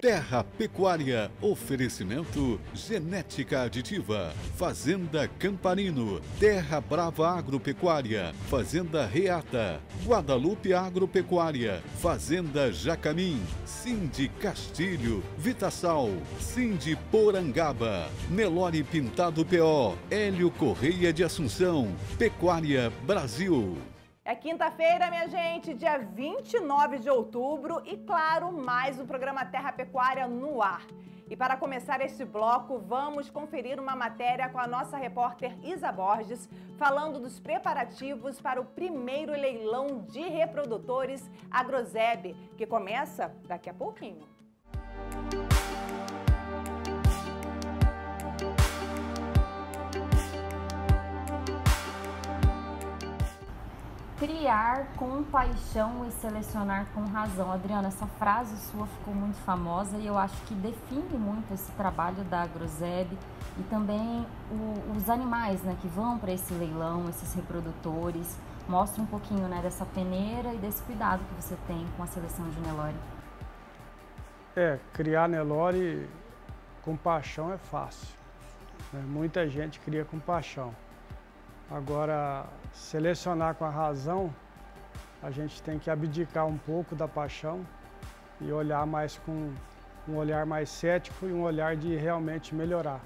Terra Pecuária, oferecimento genética aditiva, Fazenda Camparino, Terra Brava Agropecuária, Fazenda Reata, Guadalupe Agropecuária, Fazenda Jacamim, Cindy Castilho, Vitasal, Cindy Porangaba, Nelore Pintado PO, Hélio Correia de Assunção, Pecuária Brasil. É quinta-feira, minha gente, dia 29 de outubro e, claro, mais o programa Terra Pecuária no ar. E para começar este bloco, vamos conferir uma matéria com a nossa repórter Isa Borges, falando dos preparativos para o primeiro leilão de reprodutores Agrozeb, que começa daqui a pouquinho. Criar com paixão e selecionar com razão. Adriana, essa frase sua ficou muito famosa e eu acho que define muito esse trabalho da Agrozeb e também o, os animais né, que vão para esse leilão, esses reprodutores. Mostra um pouquinho né, dessa peneira e desse cuidado que você tem com a seleção de Nelore. É, criar Nelore com paixão é fácil. Né? Muita gente cria com paixão. Agora, selecionar com a razão, a gente tem que abdicar um pouco da paixão e olhar mais com um olhar mais cético e um olhar de realmente melhorar.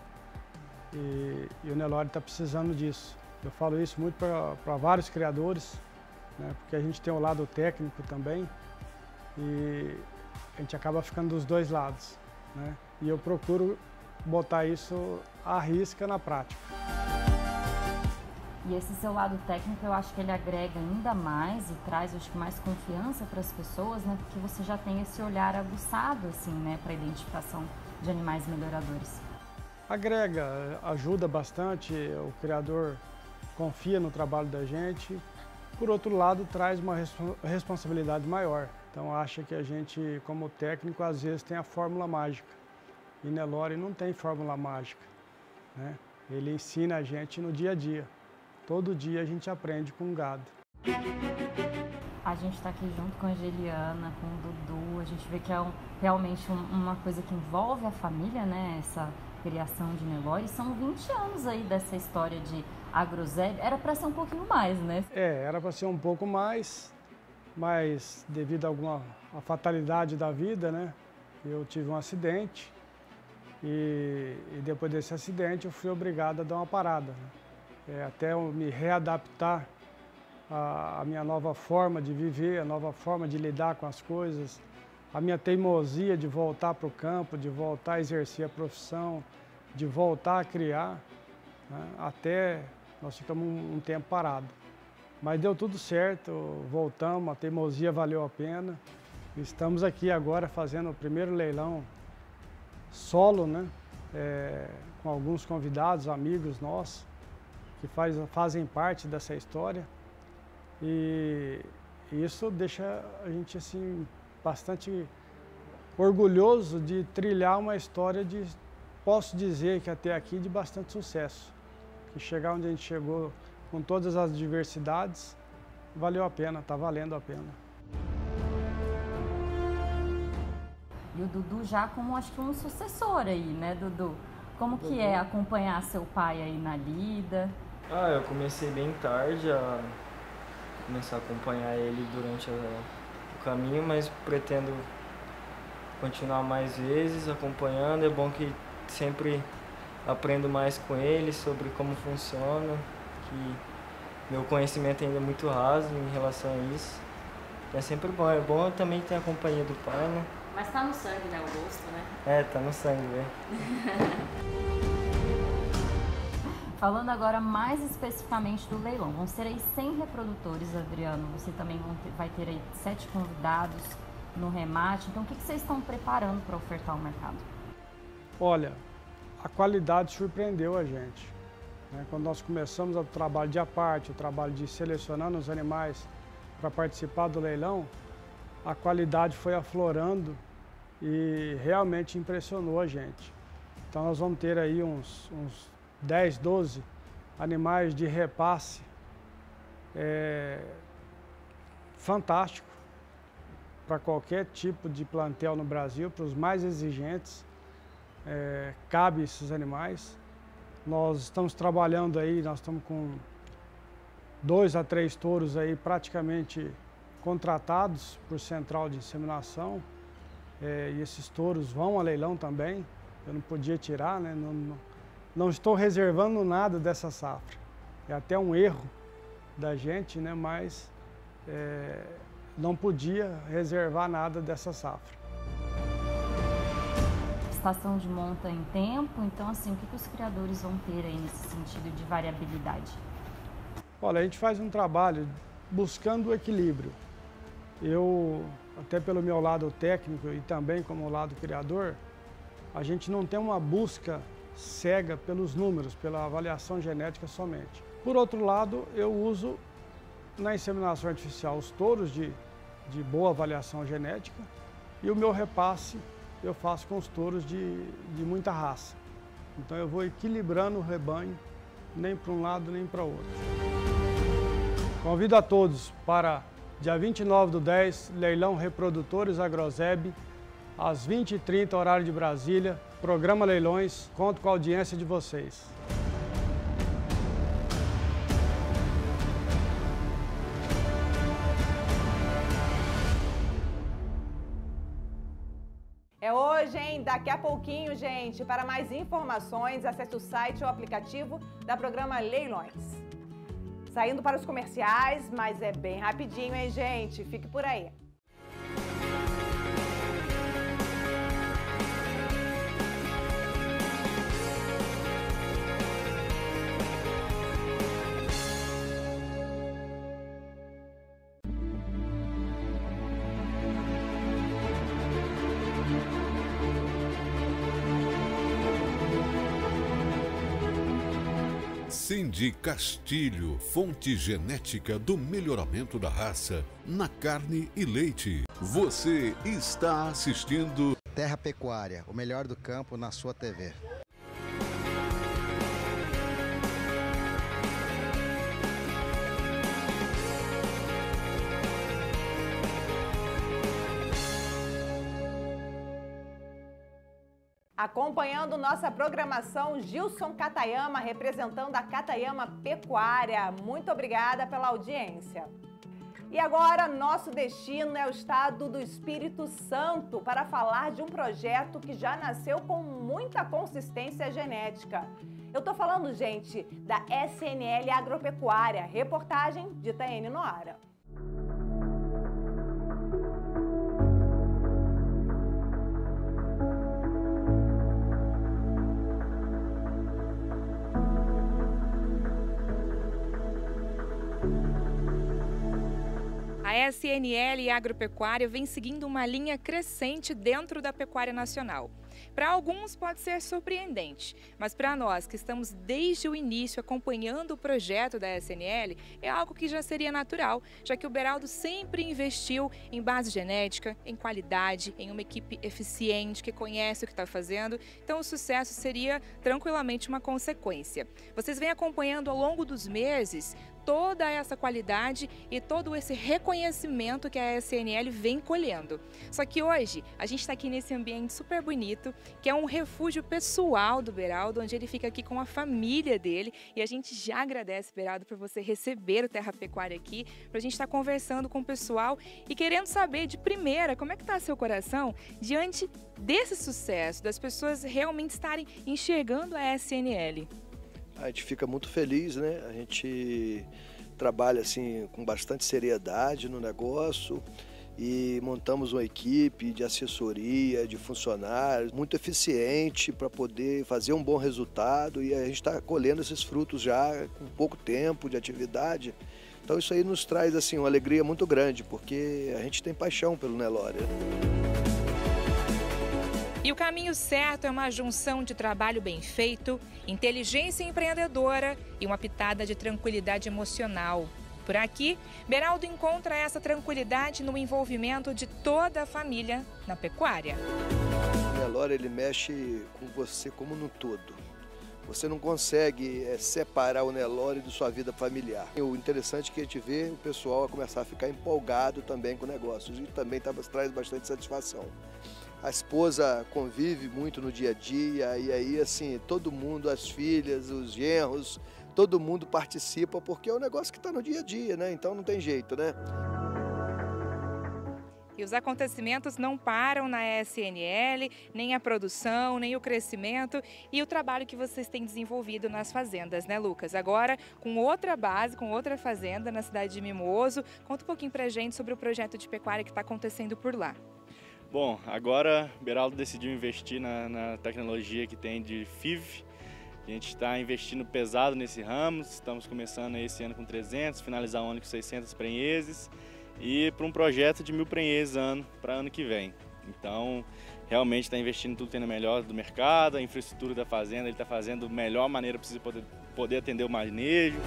E, e o Nelore está precisando disso. Eu falo isso muito para vários criadores, né, porque a gente tem o lado técnico também e a gente acaba ficando dos dois lados. Né? E eu procuro botar isso à risca na prática. E esse seu lado técnico, eu acho que ele agrega ainda mais e traz, acho que, mais confiança para as pessoas, né? Porque você já tem esse olhar aguçado, assim, né? Para a identificação de animais melhoradores. Agrega, ajuda bastante, o criador confia no trabalho da gente. Por outro lado, traz uma responsabilidade maior. Então, acha que a gente, como técnico, às vezes tem a fórmula mágica. E Nelore não tem fórmula mágica, né? Ele ensina a gente no dia a dia. Todo dia a gente aprende com o gado. A gente está aqui junto com a Angeliana, com o Dudu. A gente vê que é um, realmente um, uma coisa que envolve a família, né? Essa criação de Nelore. São 20 anos aí dessa história de agrozeb. Era para ser um pouquinho mais, né? É, era para ser um pouco mais, mas devido a alguma a fatalidade da vida, né? Eu tive um acidente e, e depois desse acidente eu fui obrigado a dar uma parada. Né? É, até eu me readaptar à, à minha nova forma de viver, a nova forma de lidar com as coisas, a minha teimosia de voltar para o campo, de voltar a exercer a profissão, de voltar a criar, né? até nós ficamos um, um tempo parado. Mas deu tudo certo, voltamos, a teimosia valeu a pena. Estamos aqui agora fazendo o primeiro leilão solo, né? É, com alguns convidados, amigos nossos que faz, fazem parte dessa história. E isso deixa a gente assim bastante orgulhoso de trilhar uma história de, posso dizer que até aqui, de bastante sucesso. Que chegar onde a gente chegou com todas as diversidades, valeu a pena, está valendo a pena. E o Dudu já como acho que um sucessor aí, né, Dudu? Como que é acompanhar seu pai aí na lida? Ah, eu comecei bem tarde a começar a acompanhar ele durante a, o caminho, mas pretendo continuar mais vezes acompanhando. É bom que sempre aprendo mais com ele sobre como funciona, que meu conhecimento ainda é muito raso em relação a isso. É sempre bom, é bom também ter a companhia do pai, né? Mas tá no sangue, né, o gosto, né? É, tá no sangue, velho. Falando agora mais especificamente do leilão, vão ser aí 100 reprodutores, Adriano. Você também vai ter aí sete convidados no remate. Então, o que vocês estão preparando para ofertar ao mercado? Olha, a qualidade surpreendeu a gente. Né? Quando nós começamos o trabalho de aparte, o trabalho de selecionando os animais para participar do leilão, a qualidade foi aflorando e realmente impressionou a gente. Então nós vamos ter aí uns, uns 10, 12 animais de repasse. É, fantástico. para qualquer tipo de plantel no Brasil, para os mais exigentes, é, cabe esses animais. Nós estamos trabalhando aí, nós estamos com dois a três touros aí praticamente contratados por central de inseminação. É, e esses touros vão a leilão também. Eu não podia tirar, né? Não, não, não estou reservando nada dessa safra. É até um erro da gente, né? Mas é, não podia reservar nada dessa safra. Estação de monta em tempo, então assim, o que, que os criadores vão ter aí nesse sentido de variabilidade? Olha, a gente faz um trabalho buscando o equilíbrio. Eu, até pelo meu lado técnico e também como lado criador, a gente não tem uma busca cega pelos números, pela avaliação genética somente. Por outro lado, eu uso na inseminação artificial os touros de, de boa avaliação genética e o meu repasse eu faço com os touros de, de muita raça. Então eu vou equilibrando o rebanho, nem para um lado nem para outro. Convido a todos para dia 29 do 10, leilão Reprodutores Agrozeb, às 20h30, horário de Brasília, programa Leilões, conto com a audiência de vocês. É hoje, hein? Daqui a pouquinho, gente. Para mais informações, acesse o site ou aplicativo da programa Leilões. Saindo para os comerciais, mas é bem rapidinho, hein, gente? Fique por aí. Cindy Castilho, fonte genética do melhoramento da raça na carne e leite. Você está assistindo Terra Pecuária, o melhor do campo na sua TV. Acompanhando nossa programação, Gilson Catayama, representando a Catayama Pecuária. Muito obrigada pela audiência. E agora, nosso destino é o estado do Espírito Santo para falar de um projeto que já nasceu com muita consistência genética. Eu tô falando, gente, da SNL Agropecuária, reportagem de Taene Noara. A SNL Agropecuária vem seguindo uma linha crescente dentro da pecuária nacional. Para alguns pode ser surpreendente, mas para nós que estamos desde o início acompanhando o projeto da SNL, é algo que já seria natural, já que o Beraldo sempre investiu em base genética, em qualidade, em uma equipe eficiente que conhece o que está fazendo, então o sucesso seria tranquilamente uma consequência. Vocês vêm acompanhando ao longo dos meses toda essa qualidade e todo esse reconhecimento que a SNL vem colhendo. Só que hoje a gente está aqui nesse ambiente super bonito, que é um refúgio pessoal do Beraldo, onde ele fica aqui com a família dele e a gente já agradece, Beraldo, por você receber o Terra Pecuária aqui, para a gente estar tá conversando com o pessoal e querendo saber de primeira como é que está seu coração diante desse sucesso, das pessoas realmente estarem enxergando a SNL. A gente fica muito feliz, né? A gente trabalha assim com bastante seriedade no negócio e montamos uma equipe de assessoria, de funcionários muito eficiente para poder fazer um bom resultado e a gente está colhendo esses frutos já com pouco tempo de atividade. Então isso aí nos traz assim uma alegria muito grande porque a gente tem paixão pelo Nelore. E o caminho certo é uma junção de trabalho bem feito, inteligência empreendedora e uma pitada de tranquilidade emocional. Por aqui, Beraldo encontra essa tranquilidade no envolvimento de toda a família na pecuária. O Nelore ele mexe com você como no todo. Você não consegue é, separar o Nelore da sua vida familiar. O interessante é que a gente vê o pessoal começar a ficar empolgado também com negócios e também tá, traz bastante satisfação. A esposa convive muito no dia a dia e aí assim todo mundo, as filhas, os genros, todo mundo participa porque é um negócio que está no dia a dia, né? Então não tem jeito, né? E os acontecimentos não param na SNL, nem a produção, nem o crescimento e o trabalho que vocês têm desenvolvido nas fazendas, né, Lucas? Agora, com outra base, com outra fazenda na cidade de Mimoso. Conta um pouquinho pra gente sobre o projeto de pecuária que está acontecendo por lá. Bom, agora Beraldo decidiu investir na, na tecnologia que tem de FIV. A gente está investindo pesado nesse ramo, estamos começando esse ano com 300, finalizar o ano com 600 prenheses e para um projeto de mil prenhes ano para ano que vem. Então, realmente está investindo tudo tendo melhor do mercado, a infraestrutura da fazenda, ele está fazendo da melhor maneira para poder, poder atender o manejo.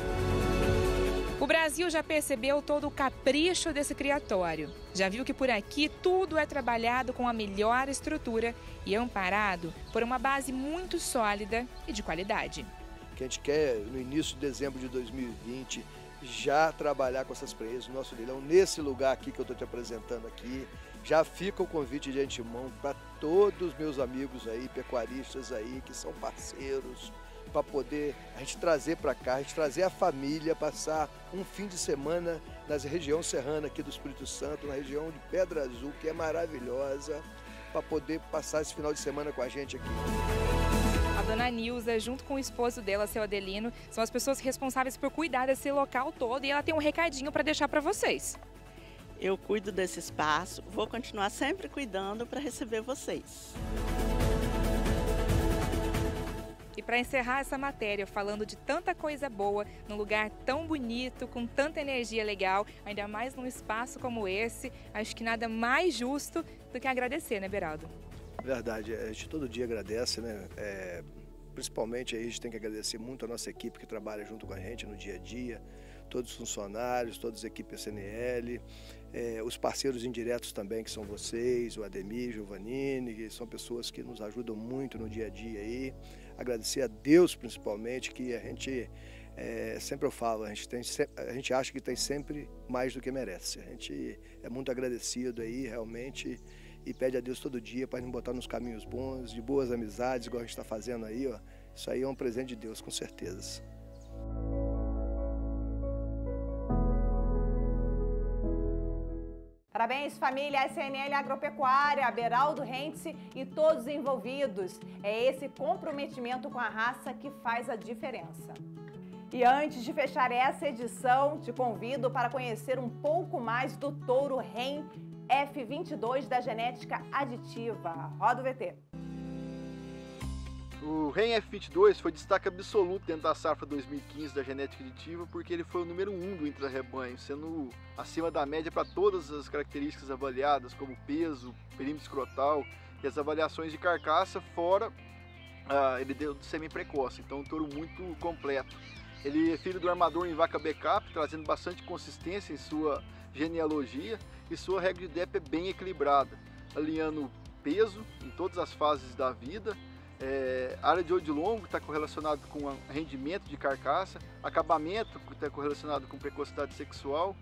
O Brasil já percebeu todo o capricho desse criatório. Já viu que por aqui tudo é trabalhado com a melhor estrutura e amparado por uma base muito sólida e de qualidade. O que a gente quer no início de dezembro de 2020 já trabalhar com essas presas no nosso leilão, nesse lugar aqui que eu estou te apresentando aqui. Já fica o convite de antemão para todos os meus amigos aí, pecuaristas aí, que são parceiros, para poder a gente trazer para cá, a gente trazer a família, passar um fim de semana na região serrana aqui do Espírito Santo, na região de Pedra Azul, que é maravilhosa, para poder passar esse final de semana com a gente aqui dona Nilza, junto com o esposo dela, seu Adelino, são as pessoas responsáveis por cuidar desse local todo e ela tem um recadinho para deixar para vocês. Eu cuido desse espaço, vou continuar sempre cuidando para receber vocês. E para encerrar essa matéria, falando de tanta coisa boa, num lugar tão bonito, com tanta energia legal, ainda mais num espaço como esse, acho que nada mais justo do que agradecer, né, Beraldo? Verdade, a gente todo dia agradece, né? É, principalmente a gente tem que agradecer muito a nossa equipe que trabalha junto com a gente no dia a dia, todos os funcionários, todas as equipes SNL, é, os parceiros indiretos também, que são vocês, o Ademir, Giovannini, que são pessoas que nos ajudam muito no dia a dia aí. Agradecer a Deus principalmente, que a gente, é, sempre eu falo, a gente, tem, a gente acha que tem sempre mais do que merece. A gente é muito agradecido aí, realmente e pede a Deus todo dia para nos botar nos caminhos bons, de boas amizades, igual a gente está fazendo aí. Ó. Isso aí é um presente de Deus, com certeza. Parabéns, família SNL Agropecuária, Beraldo Rentse e todos os envolvidos. É esse comprometimento com a raça que faz a diferença. E antes de fechar essa edição, te convido para conhecer um pouco mais do touro REM F22 da genética aditiva. Roda o VT. O REN F22 foi destaque absoluto dentro da safra 2015 da genética aditiva porque ele foi o número 1 um do intra-rebanho, sendo acima da média para todas as características avaliadas, como peso, perímetro escrotal e as avaliações de carcaça, fora uh, ele deu semi-precoce, então um touro muito completo. Ele é filho do armador em vaca backup, trazendo bastante consistência em sua genealogia e sua regra de DEP é bem equilibrada, alinhando peso em todas as fases da vida, é, área de olho longo está correlacionado com rendimento de carcaça, acabamento que está correlacionado com precocidade sexual,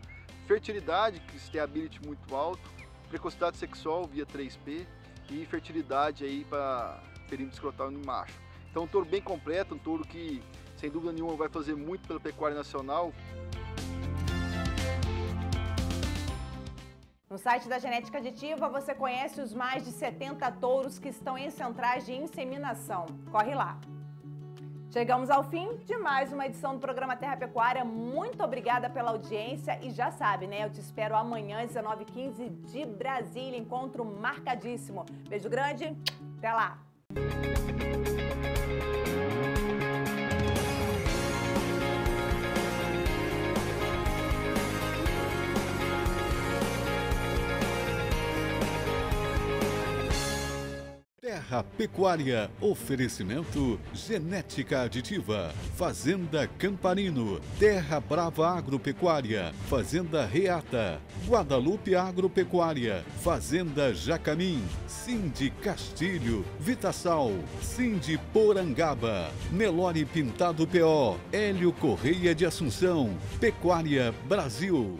fertilidade, que tem ability muito alto, precocidade sexual via 3P e fertilidade aí para perímetro escrotal no macho. Então um touro bem completo, um touro que sem dúvida nenhuma vai fazer muito pela pecuária nacional. No site da Genética Aditiva você conhece os mais de 70 touros que estão em centrais de inseminação. Corre lá! Chegamos ao fim de mais uma edição do programa Terra Pecuária. Muito obrigada pela audiência e já sabe, né? Eu te espero amanhã às 19h15 de Brasília. Encontro marcadíssimo. Beijo grande, até lá! Terra Pecuária. Oferecimento Genética Aditiva. Fazenda Camparino. Terra Brava Agropecuária. Fazenda Reata. Guadalupe Agropecuária. Fazenda Jacamim. Cindy Castilho. Vitassal. Cindy Porangaba. Nelore Pintado PO. Hélio Correia de Assunção. Pecuária Brasil.